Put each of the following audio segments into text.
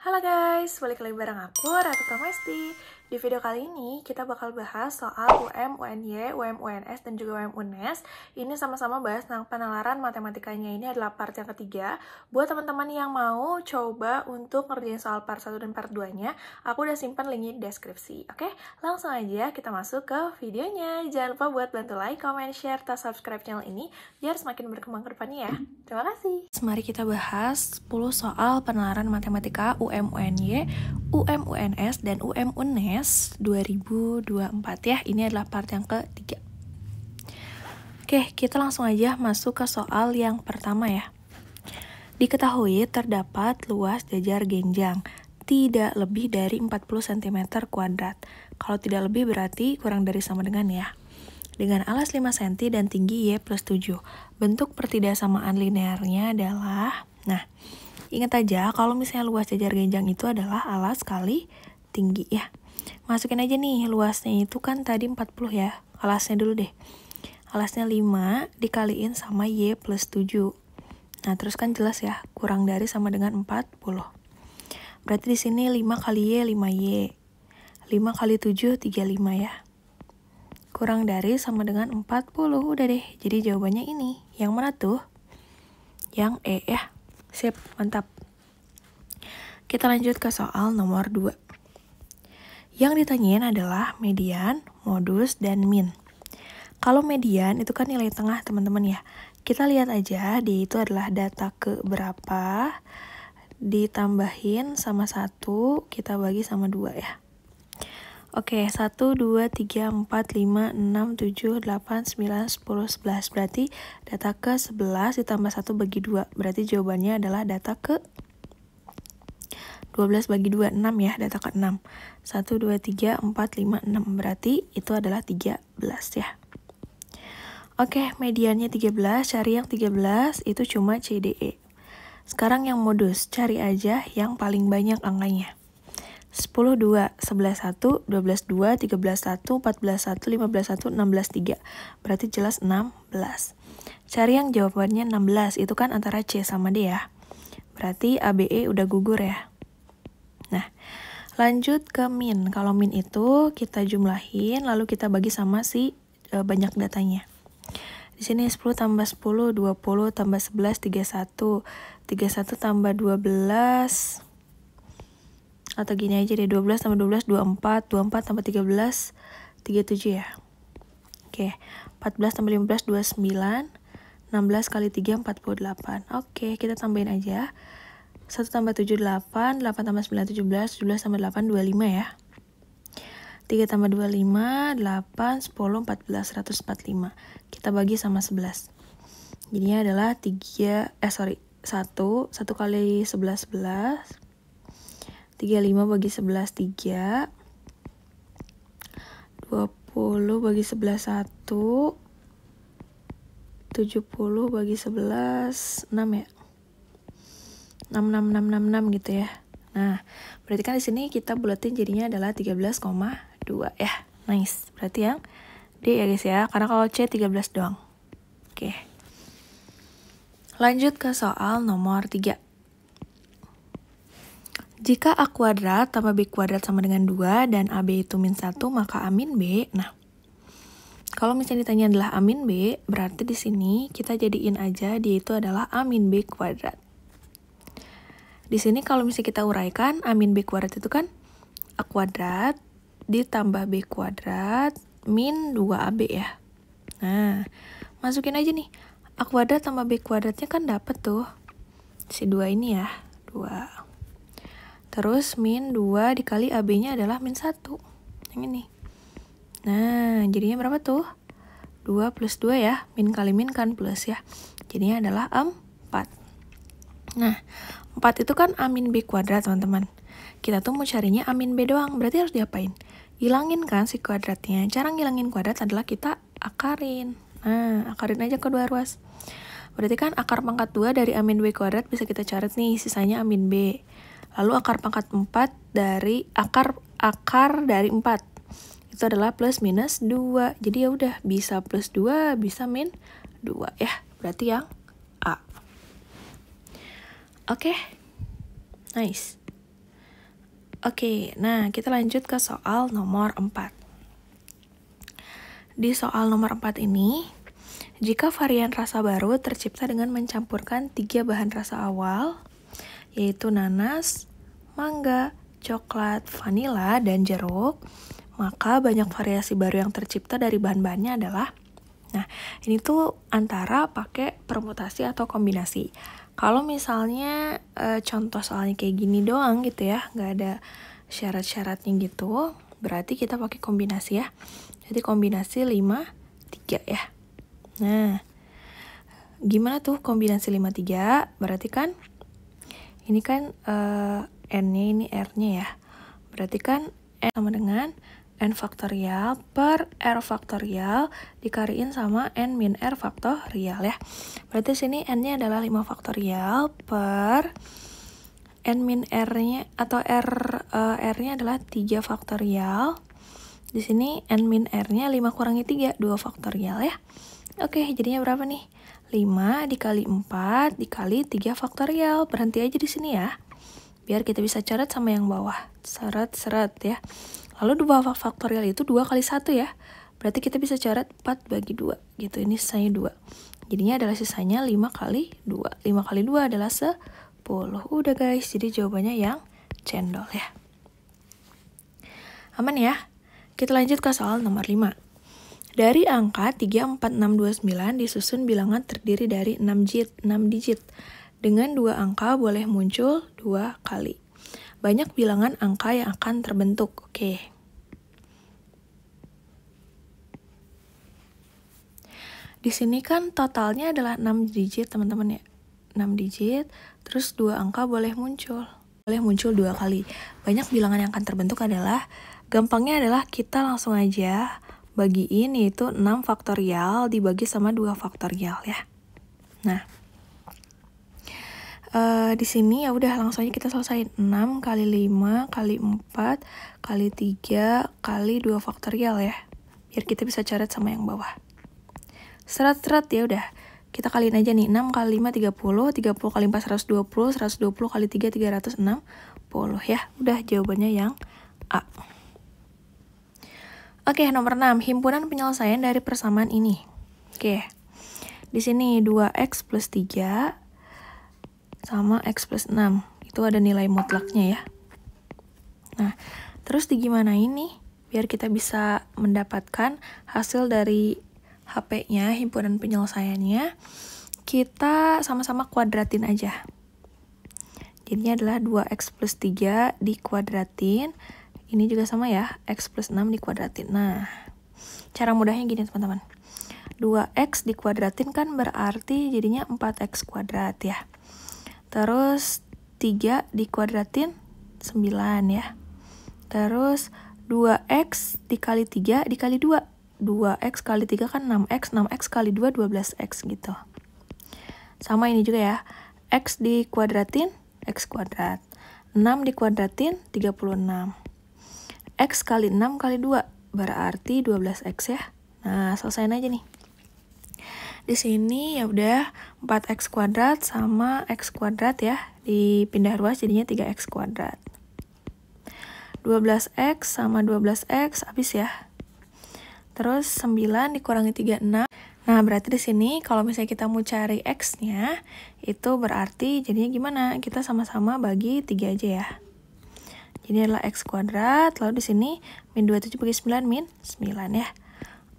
Halo guys, balik lagi bareng aku, Ratu Pramesti. Di video kali ini, kita bakal bahas soal UM, UNY, UM, UNS, dan juga UM, UNES. Ini sama-sama bahas tentang penalaran matematikanya. Ini adalah part yang ketiga. Buat teman-teman yang mau coba untuk ngerjain soal part 1 dan part 2-nya, aku udah simpan linknya di deskripsi. Oke, langsung aja kita masuk ke videonya. Jangan lupa buat bantu like, comment, share, atau subscribe channel ini, biar semakin berkembang ke depannya ya. Terima kasih. Mari kita bahas 10 soal penalaran matematika UM, UNY, UM, UNS, dan UM, UNES UNES 2024 ya. Ini adalah part yang ketiga. Oke, kita langsung aja masuk ke soal yang pertama ya. Diketahui terdapat luas jajar genjang tidak lebih dari 40 cm kuadrat. Kalau tidak lebih berarti kurang dari sama dengan ya. Dengan alas 5 cm dan tinggi Y plus 7. Bentuk pertidaksamaan linearnya adalah, nah, ingat aja kalau misalnya luas jajar genjang itu adalah alas kali tinggi ya. Masukin aja nih luasnya itu kan tadi 40 ya. Alasnya dulu deh. Alasnya 5 dikaliin sama Y plus 7. Nah, terus kan jelas ya, kurang dari sama dengan 40. Berarti di sini 5 kali Y, 5Y. 5 kali 7, 35 ya. Kurang dari sama dengan 40. Udah deh, jadi jawabannya ini. Yang mana tuh? Yang E ya. Sip, mantap. Kita lanjut ke soal nomor 2. Yang ditanyain adalah median, modus, dan min. Kalau median itu kan nilai tengah teman-teman ya. Kita lihat aja dia itu adalah data ke berapa ditambahin sama satu kita bagi sama dua ya. Oke, 1, 2, 3, 4, 5, 6, 7, 8, 9, 10, 11. Berarti data ke 11 ditambah 1 bagi 2. Berarti jawabannya adalah data ke 12 bagi 2, 6 ya, data ke 6. 1, 2, 3, 4, 5, 6. Berarti itu adalah 13 ya. Oke, mediannya 13, cari yang 13, itu cuma CDE. Sekarang yang modus, cari aja yang paling banyak angkanya. 10, 2, 11, 1, 12, 2, 13, 1, 14, 1, 15, 1, 16, 3. Berarti jelas 16. Cari yang jawabannya 16, itu kan antara C sama D ya. Berarti ABE udah gugur ya. Nah, lanjut ke min. Kalau min itu kita jumlahin, lalu kita bagi sama si e, banyak datanya. Di sini 10 tambah 10, 20 tambah 11, 31. 31 tambah 12, atau gini aja deh, 12 tambah 12, 24. 24 tambah 13, 37 ya. Oke, 14 tambah 15, 29. 16 kali 3, 48. Oke, kita tambahin aja. 1 tambah 7, 8, 8 tambah 9, 17, 17 tambah 8, 25 ya. 3 tambah 25, 8, 10, 14, 145. Kita bagi sama 11. Jadinya adalah 3, eh sorry, 1, 1 kali 11, 11. 35 bagi 11, 3. 20 bagi 11, 1. 70 bagi 11, 6 ya. 66666 gitu ya. Nah, berarti kan di sini kita bulatin jadinya adalah 13,2 ya. Nice. Berarti yang D ya guys ya, karena kalau C 13 doang. Oke. Lanjut ke soal nomor 3. Jika A kuadrat tambah B kuadrat sama dengan 2 dan AB itu min 1, maka A min B. Nah, kalau misalnya ditanya adalah A min B, berarti di sini kita jadiin aja dia itu adalah A min B kuadrat. Di sini kalau misalnya kita uraikan, A min B kuadrat itu kan A kuadrat ditambah B kuadrat min 2AB ya. Nah, masukin aja nih. A kuadrat tambah B kuadratnya kan dapet tuh. Si 2 ini ya, 2. Terus min 2 dikali AB-nya adalah min 1. Yang ini. Nah, jadinya berapa tuh? 2 plus 2 ya, min kali min kan plus ya. Jadinya adalah 4. Nah, 4 itu kan A min B kuadrat, teman-teman. Kita tuh mau carinya A min B doang, berarti harus diapain? Hilangin kan si kuadratnya. Cara ngilangin kuadrat adalah kita akarin. Nah, akarin aja kedua ruas. Berarti kan akar pangkat 2 dari A min B kuadrat bisa kita cari nih, sisanya A min B. Lalu akar pangkat 4 dari akar akar dari 4 itu adalah plus minus 2. Jadi ya udah bisa plus 2, bisa min 2 ya. Berarti yang A. Oke. Okay. Nice. Oke, nah kita lanjut ke soal nomor 4. Di soal nomor 4 ini, jika varian rasa baru tercipta dengan mencampurkan tiga bahan rasa awal, yaitu nanas, mangga, coklat, vanila, dan jeruk, maka banyak variasi baru yang tercipta dari bahan-bahannya adalah Nah, ini tuh antara pakai permutasi atau kombinasi. Kalau misalnya e, contoh soalnya kayak gini doang gitu ya, nggak ada syarat-syaratnya gitu, berarti kita pakai kombinasi ya. Jadi kombinasi 5, 3 ya. Nah, gimana tuh kombinasi 5, 3? Berarti kan, ini kan e, N-nya ini R-nya ya. Berarti kan N sama dengan n faktorial per r faktorial dikariin sama n min r faktorial ya. Berarti sini n-nya adalah 5 faktorial per n min r-nya atau r uh, r-nya adalah 3 faktorial. Di sini n min r-nya 5 kurangi 3, 2 faktorial ya. Oke, jadinya berapa nih? 5 dikali 4 dikali 3 faktorial. Berhenti aja di sini ya. Biar kita bisa coret sama yang bawah. Seret-seret ya. Lalu 2 faktorial itu 2 kali 1 ya. Berarti kita bisa coret 4 bagi 2 gitu. Ini sisanya 2. Jadinya adalah sisanya 5 kali 2. 5 kali 2 adalah 10. Udah guys, jadi jawabannya yang cendol ya. Aman ya? Kita lanjut ke soal nomor 5. Dari angka 34629 disusun bilangan terdiri dari 6 digit, 6 digit. Dengan dua angka boleh muncul dua kali banyak bilangan angka yang akan terbentuk. Oke. Di sini kan totalnya adalah 6 digit, teman-teman ya. 6 digit, terus dua angka boleh muncul. Boleh muncul dua kali. Banyak bilangan yang akan terbentuk adalah gampangnya adalah kita langsung aja bagiin yaitu 6 faktorial dibagi sama 2 faktorial ya. Nah, uh, di sini ya udah langsung aja kita selesai. 6 kali 5 kali 4 kali 3 kali 2 faktorial ya. Biar kita bisa coret sama yang bawah. Serat-serat ya udah. Kita kaliin aja nih. 6 kali 5 30 30 kali 4 120 120 kali 3 360 ya. Udah jawabannya yang A Oke, nomor 6, himpunan penyelesaian dari persamaan ini. Oke. Di sini 2x plus 3 sama X plus 6. Itu ada nilai mutlaknya ya. Nah, terus di gimana ini? Biar kita bisa mendapatkan hasil dari HP-nya, himpunan penyelesaiannya, kita sama-sama kuadratin aja. Jadinya adalah 2x plus 3 dikuadratin. Ini juga sama ya, x plus 6 dikuadratin. Nah, cara mudahnya gini teman-teman. 2x dikuadratin kan berarti jadinya 4x kuadrat ya. Terus 3 dikuadratin 9 ya. Terus 2x dikali 3 dikali 2. 2x kali 3 kan 6x, 6x kali 2 12x gitu. Sama ini juga ya. x dikuadratin x kuadrat. 6 dikuadratin 36. X kali 6 kali 2 berarti 12x ya. Nah, selesaiin aja nih. Di sini ya udah 4x kuadrat sama x kuadrat ya. Dipindah ruas jadinya 3x kuadrat. 12x sama 12x habis ya. Terus 9 dikurangi 36. Nah, berarti di sini kalau misalnya kita mau cari x-nya, itu berarti jadinya gimana? Kita sama-sama bagi 3 aja ya. Jadi adalah x kuadrat, lalu di sini min 27 bagi 9 min 9 ya.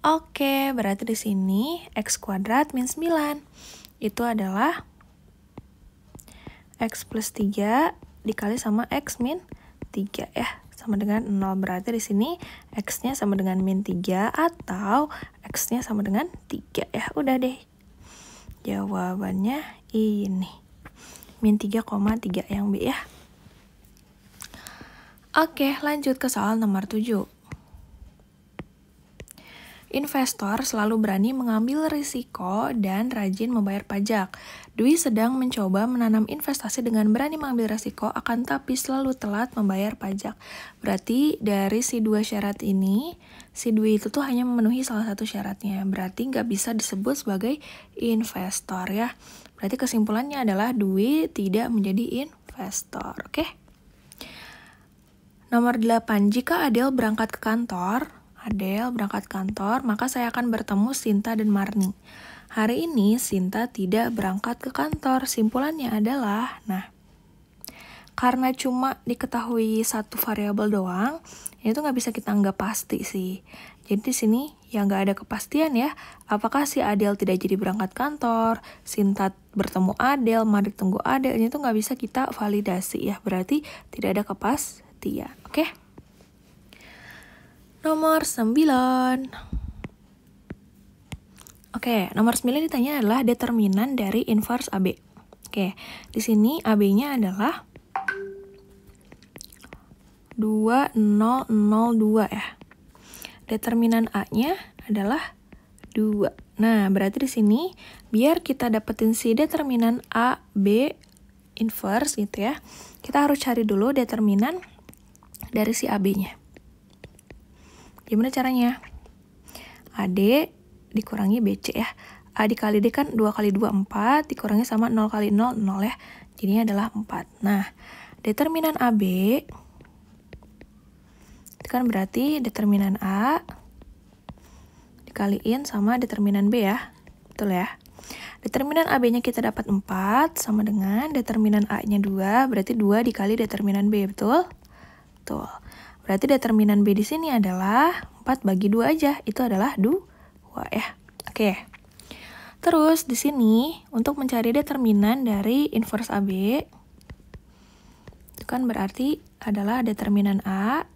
Oke, berarti di sini x kuadrat min 9. Itu adalah x plus 3 dikali sama x min 3 ya. Sama dengan 0. Berarti di sini x-nya sama dengan min 3 atau x-nya sama dengan 3 ya. Udah deh. Jawabannya ini. Min 3,3 yang B ya. Oke, lanjut ke soal nomor 7. Investor selalu berani mengambil risiko dan rajin membayar pajak. Dwi sedang mencoba menanam investasi dengan berani mengambil risiko, akan tapi selalu telat membayar pajak. Berarti dari si dua syarat ini, si Dwi itu tuh hanya memenuhi salah satu syaratnya. Berarti nggak bisa disebut sebagai investor ya. Berarti kesimpulannya adalah Dwi tidak menjadi investor, oke? Okay? Nomor 8, jika Adele berangkat ke kantor, Adele berangkat kantor, maka saya akan bertemu Sinta dan Marni. Hari ini Sinta tidak berangkat ke kantor. Simpulannya adalah, nah, karena cuma diketahui satu variabel doang, itu nggak bisa kita anggap pasti sih. Jadi di sini yang nggak ada kepastian ya, apakah si Adel tidak jadi berangkat kantor, Sinta bertemu Adel, Madrid tunggu Adel, ini tuh nggak bisa kita validasi ya, berarti tidak ada kepastian, oke? Nomor 9. Oke, nomor 9 ditanya adalah determinan dari inverse AB. Oke, di sini AB-nya adalah 2002 ya. Determinan A-nya adalah 2. Nah, berarti di sini biar kita dapetin si determinan A, B, inverse gitu ya. Kita harus cari dulu determinan dari si AB-nya. Gimana caranya? AD dikurangi BC ya. A dikali D kan 2 kali 2, 4, dikurangi sama 0 kali 0, 0 ya. Jadinya adalah 4. Nah, determinan AB, itu kan berarti determinan A dikaliin sama determinan B ya. Betul ya? Determinan AB-nya kita dapat 4, sama dengan determinan A-nya 2, berarti 2 dikali determinan B, betul? Betul. Berarti determinan B di sini adalah 4 bagi 2 aja, itu adalah 2 ya. Oke. Terus di sini untuk mencari determinan dari inverse AB itu kan berarti adalah determinan A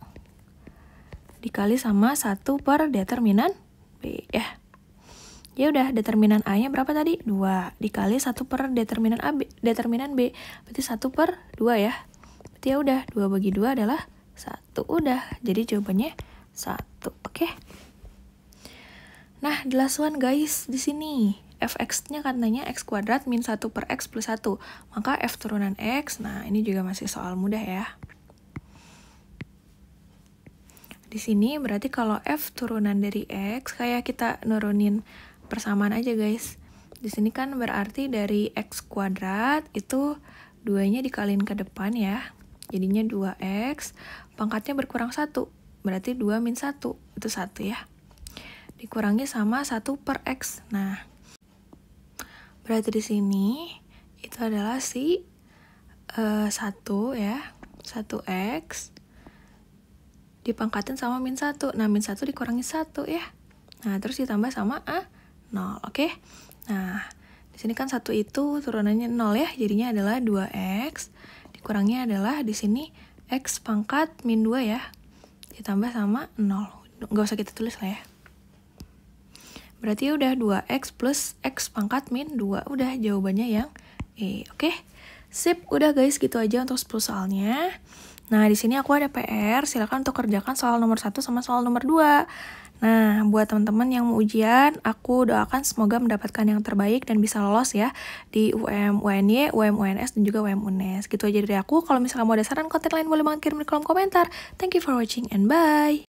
dikali sama 1 per determinan B ya. Ya udah, determinan A-nya berapa tadi? 2 dikali 1 per determinan A B, determinan B. Berarti 1 per 2 ya. Berarti ya udah, 2 bagi 2 adalah 1. Udah. Jadi jawabannya 1. Oke. Okay? Nah, the last one guys, di sini fx-nya katanya x kuadrat min 1 per x plus 1. Maka f turunan x, nah ini juga masih soal mudah ya. Di sini berarti kalau f turunan dari x, kayak kita nurunin persamaan aja guys. Di sini kan berarti dari x kuadrat itu duanya dikaliin ke depan ya. Jadinya 2x, pangkatnya berkurang 1. Berarti 2 min 1, itu 1 ya dikurangi sama 1 per X. Nah, berarti di sini itu adalah si uh, eh, 1 ya, 1X dipangkatin sama min 1. Nah, min 1 dikurangi 1 ya. Nah, terus ditambah sama A 0, oke? Okay? Nah, di sini kan 1 itu turunannya 0 ya, jadinya adalah 2X. Dikurangnya adalah di sini X pangkat min 2 ya. Ditambah sama 0. Nggak usah kita tulis lah ya. Berarti udah 2x plus x pangkat min 2. Udah jawabannya yang E. Oke. Okay? Sip, udah guys gitu aja untuk 10 soalnya. Nah, di sini aku ada PR, silakan untuk kerjakan soal nomor 1 sama soal nomor 2. Nah, buat teman-teman yang mau ujian, aku doakan semoga mendapatkan yang terbaik dan bisa lolos ya di UM UNY, UM UNS, dan juga UM UNES. Gitu aja dari aku. Kalau misalnya mau ada saran konten lain, boleh banget kirim di kolom komentar. Thank you for watching and bye!